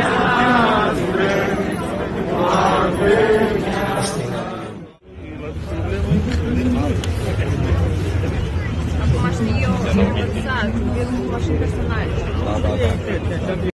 啊！вашим персональным. Да, да, да.